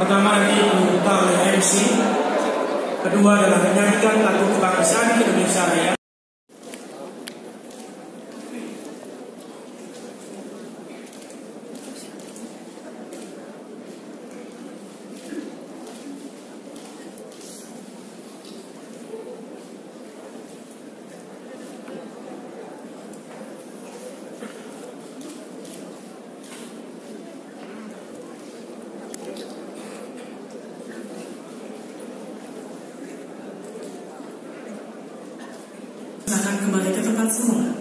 pertama nanti dibuka oleh MC. Kedua adalah menyanyikan lagu kebangsaan Indonesia Raya. Silakan kembali ke tempat semula.